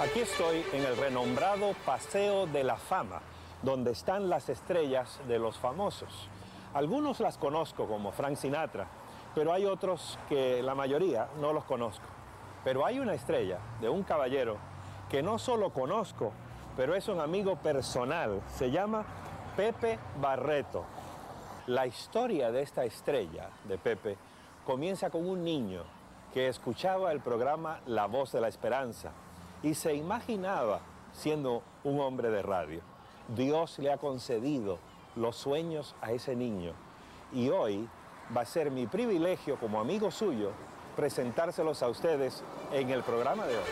Aquí estoy en el renombrado Paseo de la Fama, donde están las estrellas de los famosos. Algunos las conozco como Frank Sinatra, pero hay otros que la mayoría no los conozco. Pero hay una estrella de un caballero que no solo conozco, pero es un amigo personal. Se llama Pepe Barreto. La historia de esta estrella, de Pepe, comienza con un niño que escuchaba el programa La Voz de la Esperanza y se imaginaba siendo un hombre de radio. Dios le ha concedido los sueños a ese niño y hoy va a ser mi privilegio como amigo suyo presentárselos a ustedes en el programa de hoy.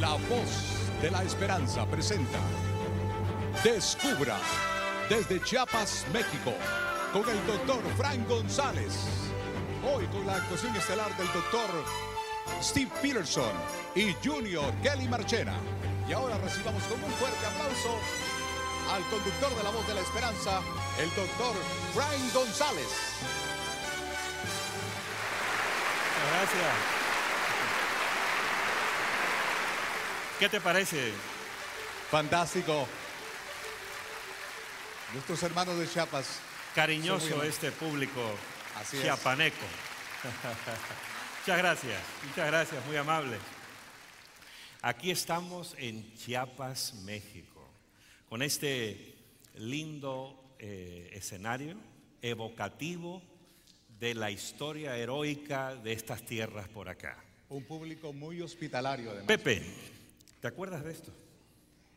La voz de la esperanza presenta Descubra desde Chiapas, México, con el doctor Frank González. Hoy con la actuación estelar del doctor Steve Peterson y Junior Kelly Marchena. Y ahora recibamos con un fuerte aplauso al conductor de la voz de la esperanza, el doctor Frank González. Gracias. ¿Qué te parece? Fantástico. Nuestros hermanos de Chiapas. Cariñoso este público Así es. muchas gracias, muchas gracias, muy amable. Aquí estamos en Chiapas, México, con este lindo eh, escenario evocativo de la historia heroica de estas tierras por acá. Un público muy hospitalario, además. Pepe, ¿te acuerdas de esto?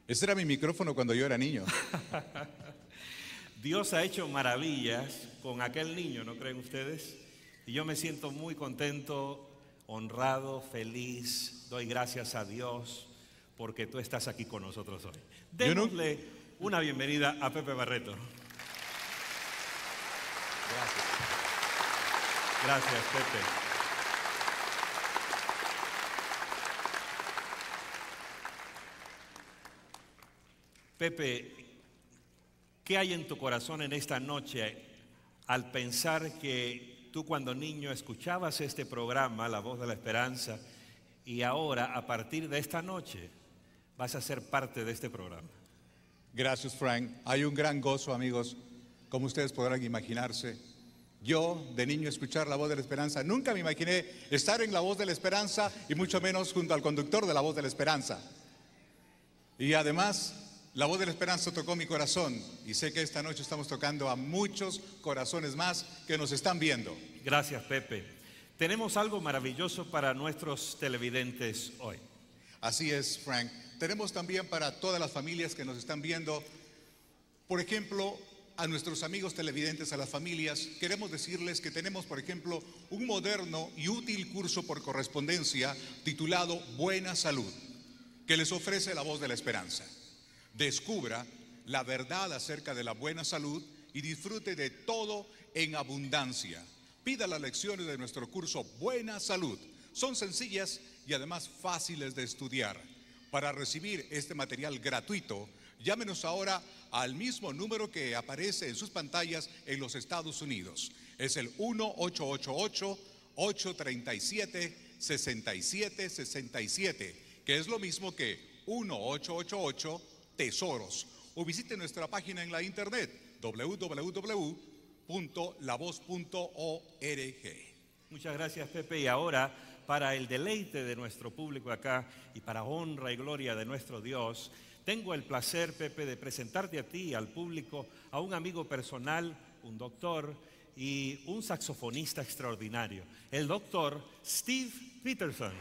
Ese era mi micrófono cuando yo era niño. Dios ha hecho maravillas con aquel niño, ¿no creen ustedes? Y yo me siento muy contento, honrado, feliz. Doy gracias a Dios porque tú estás aquí con nosotros hoy. No- Démosle una bienvenida a Pepe Barreto. Gracias. Gracias, Pepe. Pepe, ¿qué hay en tu corazón en esta noche al pensar que tú cuando niño escuchabas este programa, La Voz de la Esperanza, y ahora a partir de esta noche vas a ser parte de este programa? Gracias, Frank. Hay un gran gozo, amigos, como ustedes podrán imaginarse. Yo, de niño, escuchar la voz de la esperanza, nunca me imaginé estar en la voz de la esperanza y mucho menos junto al conductor de la voz de la esperanza. Y además, la voz de la esperanza tocó mi corazón y sé que esta noche estamos tocando a muchos corazones más que nos están viendo. Gracias, Pepe. Tenemos algo maravilloso para nuestros televidentes hoy. Así es, Frank. Tenemos también para todas las familias que nos están viendo, por ejemplo, a nuestros amigos televidentes, a las familias, queremos decirles que tenemos, por ejemplo, un moderno y útil curso por correspondencia titulado Buena Salud, que les ofrece la voz de la esperanza. Descubra la verdad acerca de la buena salud y disfrute de todo en abundancia. Pida las lecciones de nuestro curso Buena Salud. Son sencillas y además fáciles de estudiar. Para recibir este material gratuito, llámenos ahora al mismo número que aparece en sus pantallas en los Estados Unidos. Es el 1-888-837-6767, que es lo mismo que 1-888 Tesoros. O visite nuestra página en la internet www.lavoz.org. Muchas gracias, Pepe. Y ahora, para el deleite de nuestro público acá y para honra y gloria de nuestro Dios, tengo el placer, Pepe, de presentarte a ti al público a un amigo personal, un doctor y un saxofonista extraordinario, el doctor Steve Peterson.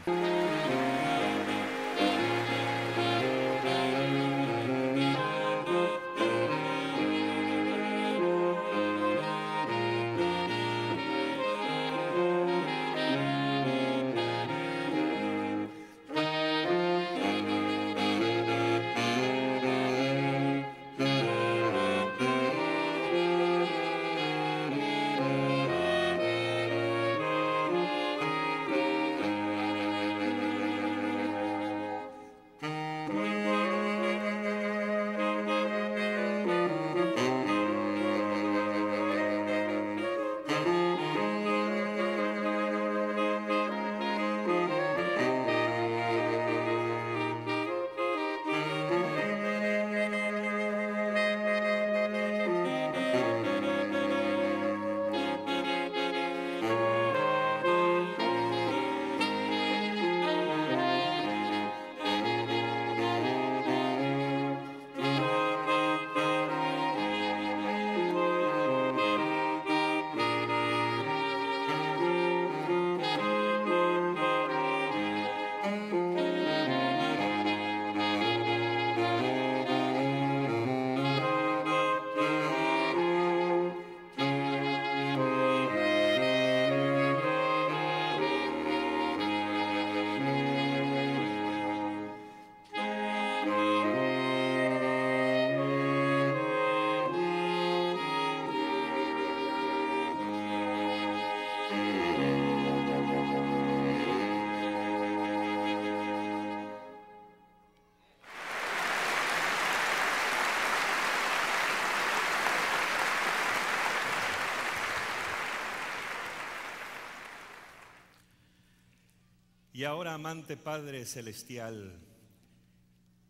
Y ahora, amante Padre Celestial,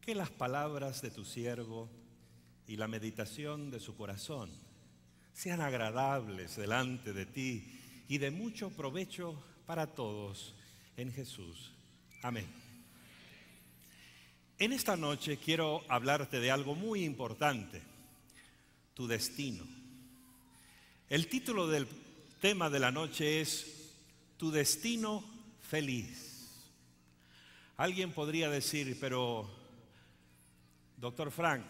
que las palabras de tu siervo y la meditación de su corazón sean agradables delante de ti y de mucho provecho para todos en Jesús. Amén. En esta noche quiero hablarte de algo muy importante, tu destino. El título del tema de la noche es Tu destino feliz. Alguien podría decir, pero, doctor Frank,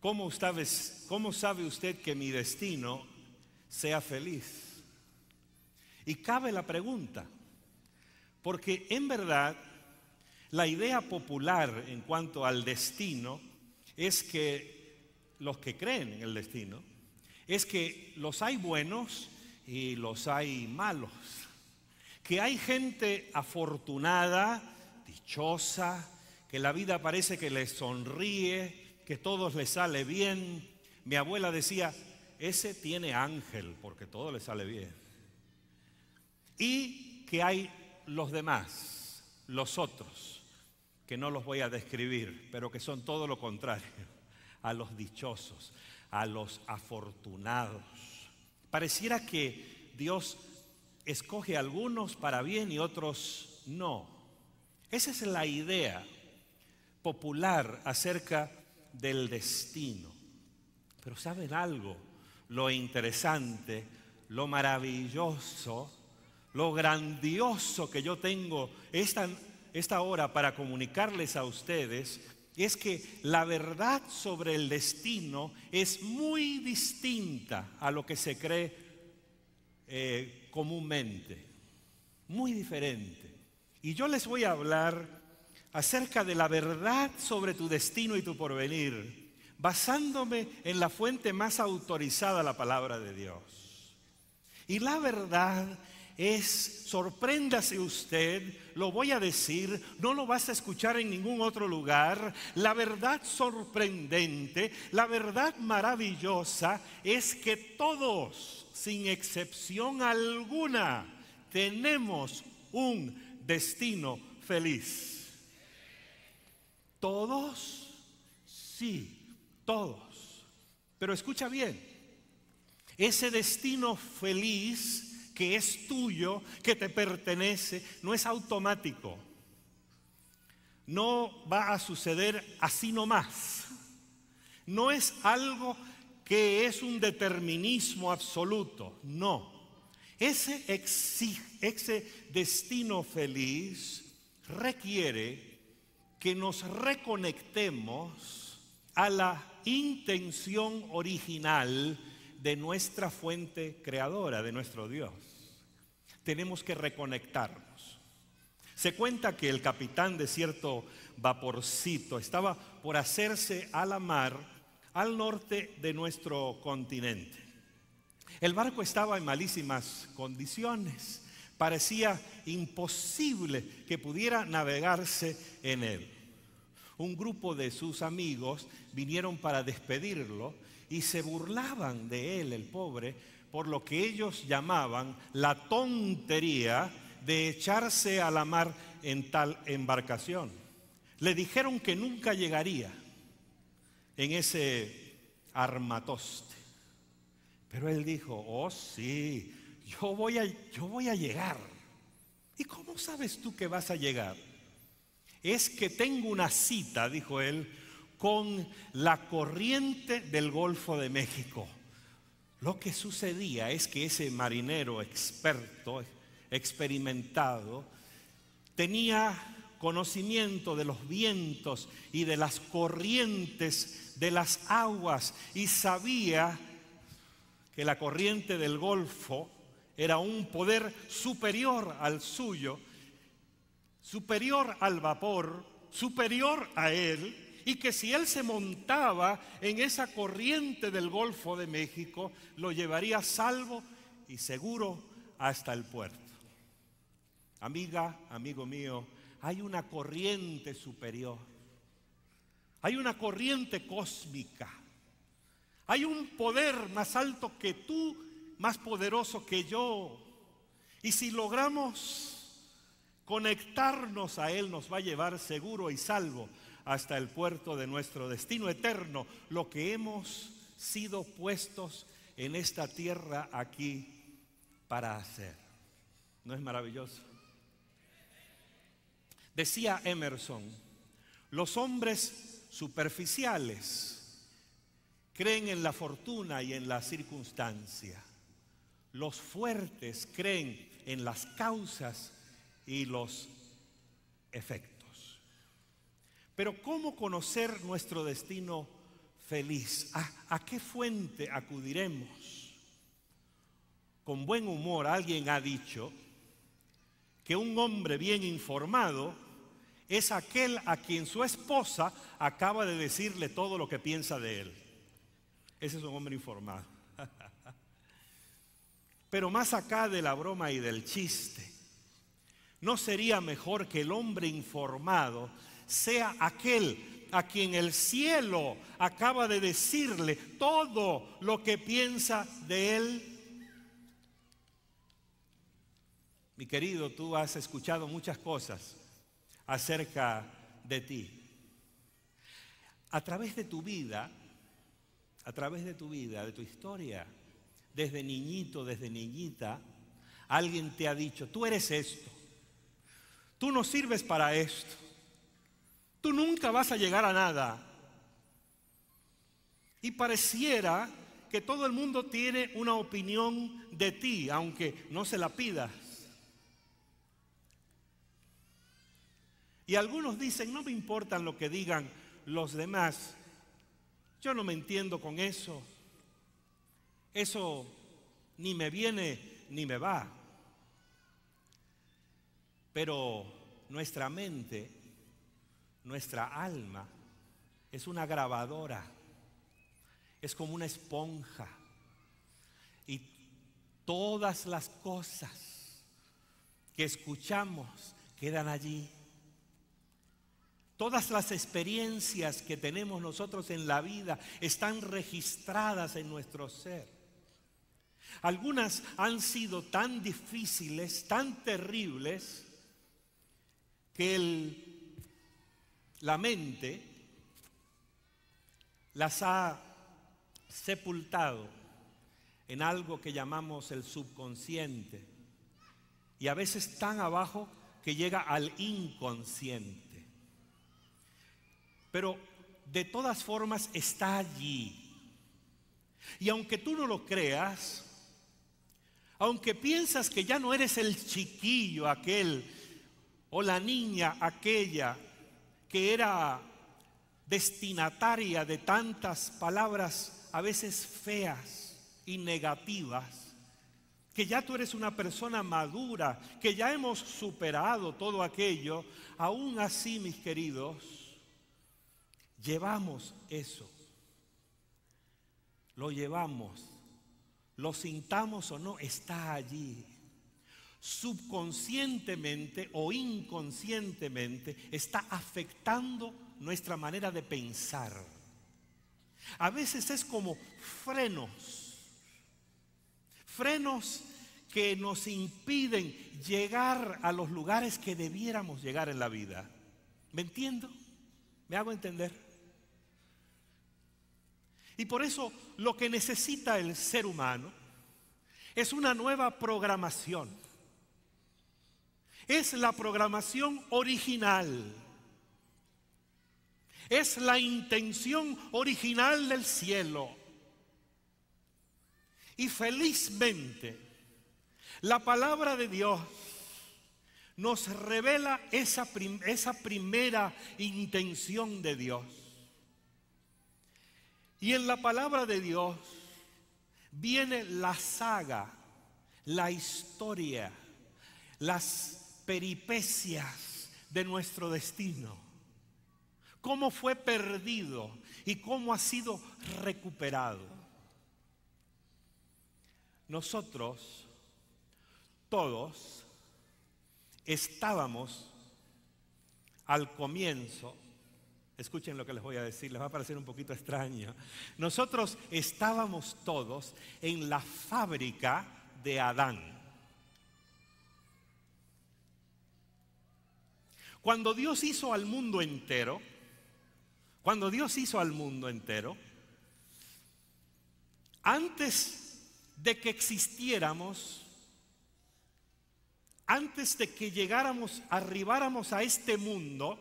¿cómo sabe, ¿cómo sabe usted que mi destino sea feliz? Y cabe la pregunta, porque en verdad la idea popular en cuanto al destino es que los que creen en el destino, es que los hay buenos y los hay malos que hay gente afortunada, dichosa, que la vida parece que les sonríe, que todo les sale bien. Mi abuela decía, ese tiene ángel porque todo le sale bien. Y que hay los demás, los otros, que no los voy a describir, pero que son todo lo contrario, a los dichosos, a los afortunados. Pareciera que Dios escoge algunos para bien y otros no. Esa es la idea popular acerca del destino. Pero ¿saben algo? Lo interesante, lo maravilloso, lo grandioso que yo tengo esta, esta hora para comunicarles a ustedes es que la verdad sobre el destino es muy distinta a lo que se cree eh, comúnmente, muy diferente. Y yo les voy a hablar acerca de la verdad sobre tu destino y tu porvenir, basándome en la fuente más autorizada, la palabra de Dios. Y la verdad es, sorpréndase usted, lo voy a decir, no lo vas a escuchar en ningún otro lugar. La verdad sorprendente, la verdad maravillosa es que todos, sin excepción alguna, tenemos un destino feliz. ¿Todos? Sí, todos. Pero escucha bien, ese destino feliz que es tuyo, que te pertenece, no es automático. No va a suceder así nomás. No es algo que es un determinismo absoluto. No. Ese, ese destino feliz requiere que nos reconectemos a la intención original de nuestra fuente creadora, de nuestro Dios. Tenemos que reconectarnos. Se cuenta que el capitán de cierto vaporcito estaba por hacerse a la mar al norte de nuestro continente. El barco estaba en malísimas condiciones. Parecía imposible que pudiera navegarse en él. Un grupo de sus amigos vinieron para despedirlo y se burlaban de él, el pobre, por lo que ellos llamaban la tontería de echarse a la mar en tal embarcación. Le dijeron que nunca llegaría en ese armatoste. Pero él dijo, oh sí, yo voy a, yo voy a llegar. ¿Y cómo sabes tú que vas a llegar? Es que tengo una cita, dijo él, con la corriente del Golfo de México. Lo que sucedía es que ese marinero experto, experimentado, tenía conocimiento de los vientos y de las corrientes de las aguas y sabía que la corriente del Golfo era un poder superior al suyo, superior al vapor, superior a él, y que si él se montaba en esa corriente del Golfo de México, lo llevaría salvo y seguro hasta el puerto. Amiga, amigo mío, hay una corriente superior. Hay una corriente cósmica. Hay un poder más alto que tú, más poderoso que yo. Y si logramos conectarnos a Él nos va a llevar seguro y salvo hasta el puerto de nuestro destino eterno, lo que hemos sido puestos en esta tierra aquí para hacer. ¿No es maravilloso? Decía Emerson, los hombres superficiales creen en la fortuna y en la circunstancia. Los fuertes creen en las causas y los efectos. Pero ¿cómo conocer nuestro destino feliz? ¿A, qué fuente acudiremos? Con buen humor alguien ha dicho que un hombre bien informado es aquel a quien su esposa acaba de decirle todo lo que piensa de él. Ese es un hombre informado. Pero más acá de la broma y del chiste, ¿no sería mejor que el hombre informado sea aquel a quien el cielo acaba de decirle todo lo que piensa de él? Mi querido, tú has escuchado muchas cosas acerca de ti. A través de tu vida, a través de tu vida, de tu historia, desde niñito, desde niñita, alguien te ha dicho, tú eres esto, tú no sirves para esto, tú nunca vas a llegar a nada. Y pareciera que todo el mundo tiene una opinión de ti, aunque no se la pidas. Y algunos dicen, no me importan lo que digan los demás, yo no me entiendo con eso. Eso ni me viene ni me va. Pero nuestra mente, nuestra alma, es una grabadora, es como una esponja. Y todas las cosas que escuchamos quedan allí. Todas las experiencias que tenemos nosotros en la vida están registradas en nuestro ser. Algunas han sido tan difíciles, tan terribles, que la mente las ha sepultado en algo que llamamos el subconsciente y a veces tan abajo que llega al inconsciente. Pero de todas formas está allí. Y aunque tú no lo creas, aunque piensas que ya no eres el chiquillo aquel o la niña aquella que era destinataria de tantas palabras a veces feas y negativas, que ya tú eres una persona madura, que ya hemos superado todo aquello, aún así, mis queridos, Llevamos eso. Lo llevamos. Lo sintamos o no, está allí. Subconscientemente o inconscientemente está afectando nuestra manera de pensar. A veces es como frenos. Frenos que nos impiden llegar a los lugares que debiéramos llegar en la vida. ¿Me entiendo? ¿Me hago entender? Y por eso lo que necesita el ser humano es una nueva programación. Es la programación original. Es la intención original del cielo. Y felizmente la palabra de Dios nos revela esa, esa primera intención de Dios. Y en la palabra de Dios viene la saga, la historia, las peripecias de nuestro destino. Cómo fue perdido y cómo ha sido recuperado. Nosotros, todos, estábamos al comienzo Escuchen lo que les voy a decir, les va a parecer un poquito extraño. Nosotros estábamos todos en la fábrica de Adán. Cuando Dios hizo al mundo entero, cuando Dios hizo al mundo entero, antes de que existiéramos, antes de que llegáramos, arribáramos a este mundo,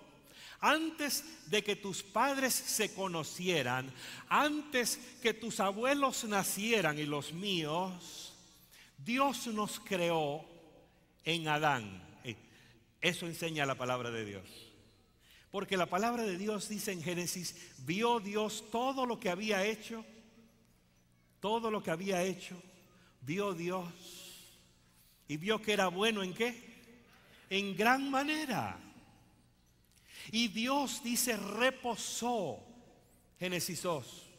antes de que tus padres se conocieran, antes que tus abuelos nacieran y los míos, Dios nos creó en Adán. Eso enseña la palabra de Dios. Porque la palabra de Dios dice en Génesis, vio Dios todo lo que había hecho, todo lo que había hecho, vio Dios y vio que era bueno en qué? En gran manera. Y Dios dice, reposó, Génesis 2.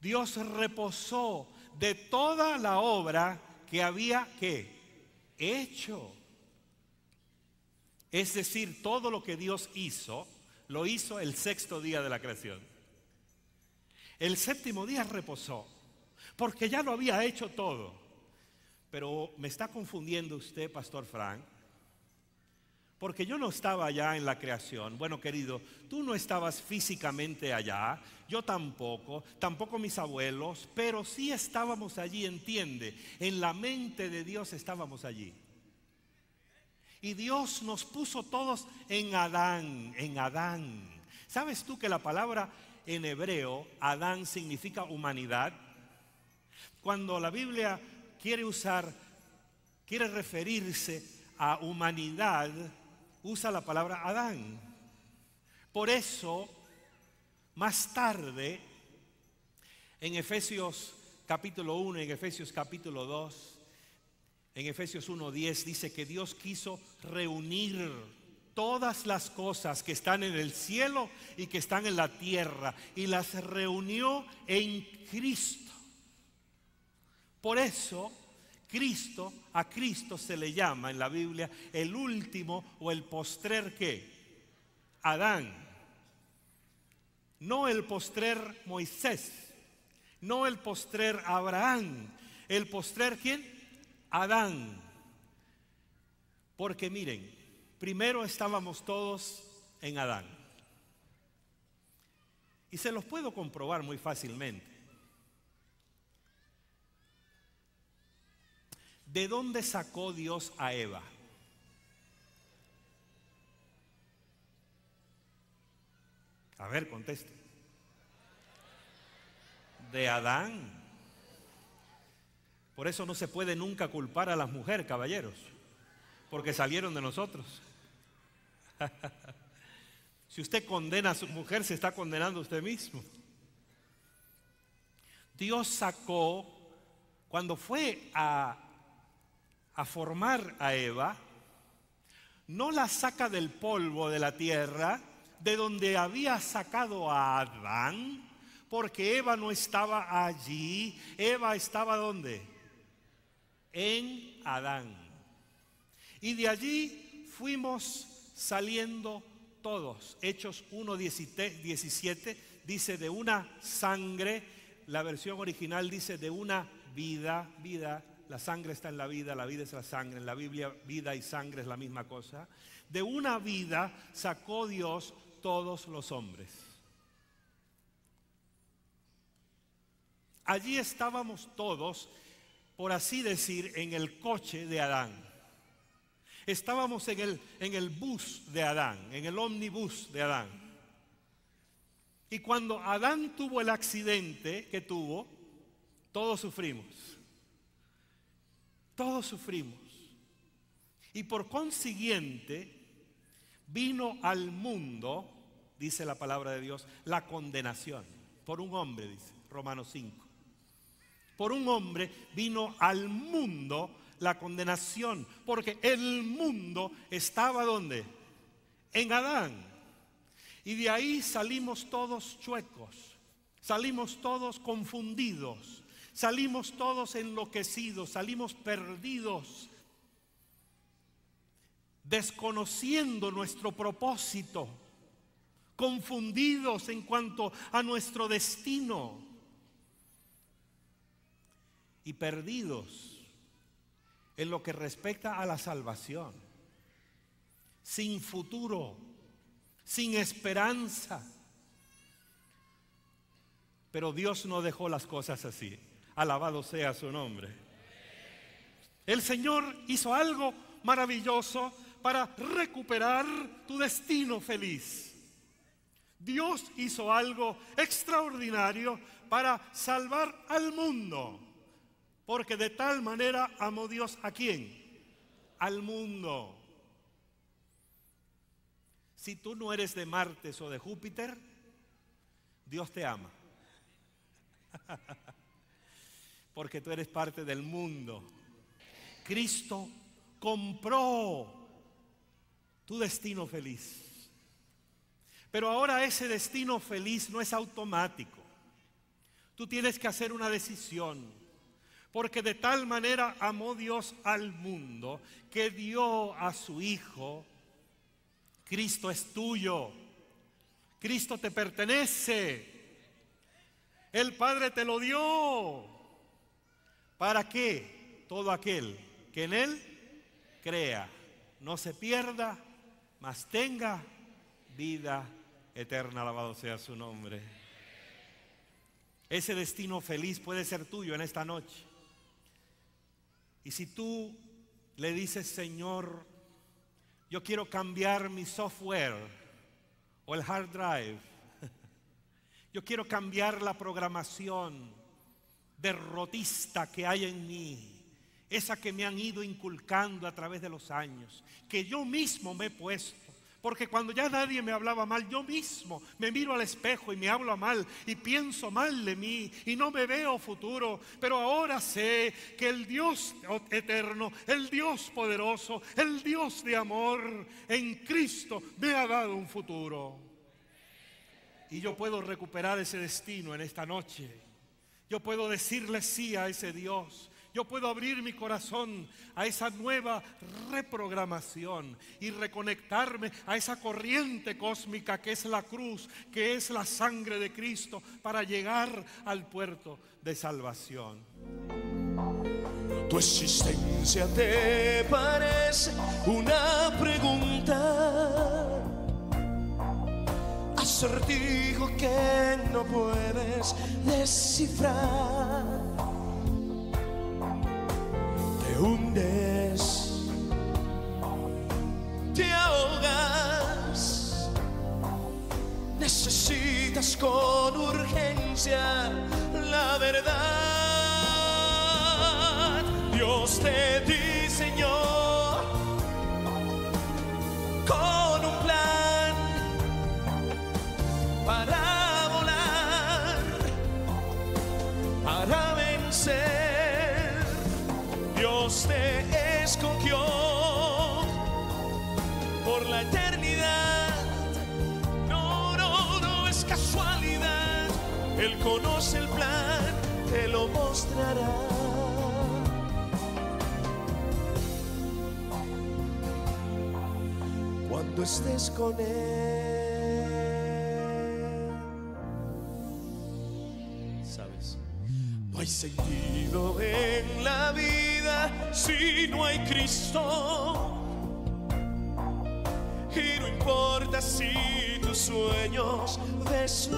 Dios reposó de toda la obra que había que hecho. Es decir, todo lo que Dios hizo, lo hizo el sexto día de la creación. El séptimo día reposó, porque ya lo había hecho todo. Pero me está confundiendo usted, Pastor Frank, porque yo no estaba allá en la creación. Bueno, querido, tú no estabas físicamente allá, yo tampoco, tampoco mis abuelos, pero sí estábamos allí, entiende, en la mente de Dios estábamos allí. Y Dios nos puso todos en Adán, en Adán. ¿Sabes tú que la palabra en hebreo, Adán, significa humanidad? Cuando la Biblia quiere usar, quiere referirse a humanidad, usa la palabra Adán. Por eso, más tarde, en Efesios capítulo 1, en Efesios capítulo 2, en Efesios 1.10 dice que Dios quiso reunir todas las cosas que están en el cielo y que están en la tierra y las reunió en Cristo. Por eso Cristo, a Cristo se le llama en la Biblia el último o el postrer que Adán. No el postrer Moisés, no el postrer Abraham, el postrer quién? Adán. Porque miren, primero estábamos todos en Adán. Y se los puedo comprobar muy fácilmente. ¿De dónde sacó Dios a Eva? A ver, conteste. De Adán. Por eso no se puede nunca culpar a las mujeres, caballeros, porque salieron de nosotros. si usted condena a su mujer, se está condenando a usted mismo. Dios sacó, cuando fue a, a formar a Eva, no la saca del polvo de la tierra, de donde había sacado a Adán, porque Eva no estaba allí. Eva estaba donde? En Adán. Y de allí fuimos saliendo todos. Hechos 1.17 dice de una sangre, la versión original dice de una vida, vida, la sangre está en la vida, la vida es la sangre, en la Biblia vida y sangre es la misma cosa. De una vida sacó Dios todos los hombres. Allí estábamos todos por así decir, en el coche de Adán. Estábamos en el, en el bus de Adán, en el omnibus de Adán. Y cuando Adán tuvo el accidente que tuvo, todos sufrimos. Todos sufrimos. Y por consiguiente, vino al mundo, dice la palabra de Dios, la condenación. Por un hombre, dice Romanos 5 por un hombre vino al mundo la condenación, porque el mundo estaba donde? En Adán. Y de ahí salimos todos chuecos, salimos todos confundidos, salimos todos enloquecidos, salimos perdidos, desconociendo nuestro propósito, confundidos en cuanto a nuestro destino y perdidos en lo que respecta a la salvación. sin futuro, sin esperanza. Pero Dios no dejó las cosas así. Alabado sea su nombre. El Señor hizo algo maravilloso para recuperar tu destino feliz. Dios hizo algo extraordinario para salvar al mundo. Porque de tal manera amó Dios a quién? Al mundo. Si tú no eres de Marte o de Júpiter, Dios te ama. Porque tú eres parte del mundo. Cristo compró tu destino feliz. Pero ahora ese destino feliz no es automático. Tú tienes que hacer una decisión. Porque de tal manera amó Dios al mundo que dio a su Hijo. Cristo es tuyo. Cristo te pertenece. El Padre te lo dio. ¿Para qué? Todo aquel que en Él crea, no se pierda, mas tenga vida eterna. Alabado sea su nombre. Ese destino feliz puede ser tuyo en esta noche. Y si tú le dices, Señor, yo quiero cambiar mi software o el hard drive, yo quiero cambiar la programación derrotista que hay en mí, esa que me han ido inculcando a través de los años, que yo mismo me he puesto. Porque cuando ya nadie me hablaba mal, yo mismo me miro al espejo y me hablo mal y pienso mal de mí y no me veo futuro. Pero ahora sé que el Dios eterno, el Dios poderoso, el Dios de amor en Cristo me ha dado un futuro. Y yo puedo recuperar ese destino en esta noche. Yo puedo decirle sí a ese Dios yo puedo abrir mi corazón a esa nueva reprogramación y reconectarme a esa corriente cósmica que es la cruz, que es la sangre de Cristo, para llegar al puerto de salvación. Tu existencia te parece una pregunta, acertijo que no puedes descifrar hundes, te ahogas, necesitas con urgencia la verdad. Dios te diseñó. Cuando estés con Él. Sabes, no hay sentido en la vida si no hay Cristo. Y no importa si tus sueños ves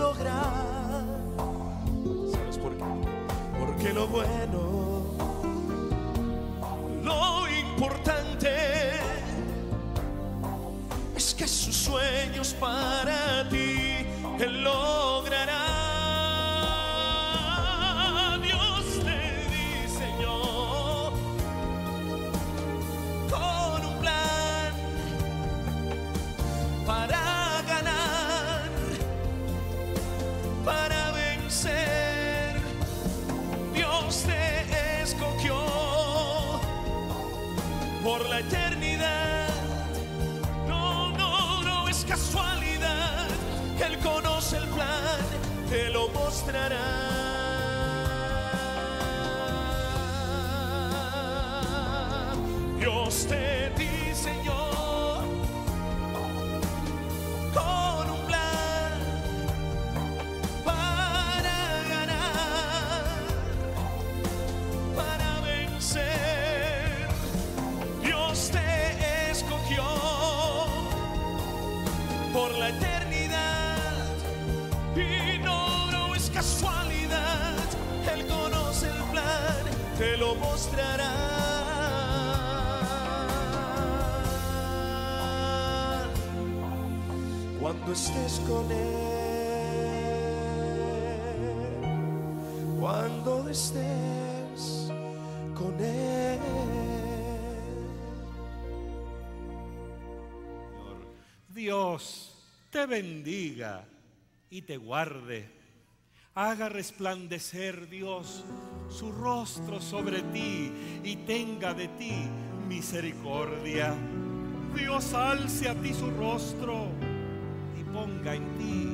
que lo bueno, lo importante es que sus sueños para ti Él logrará. Dios Cuando estés con Él, cuando estés con Él. Dios te bendiga y te guarde. Haga resplandecer Dios su rostro sobre ti y tenga de ti misericordia. Dios alce a ti su rostro en ti